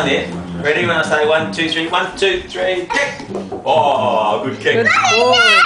one it. Ready when I say one, two, three, one, two, three, kick! Oh, good kick. Good. Oh.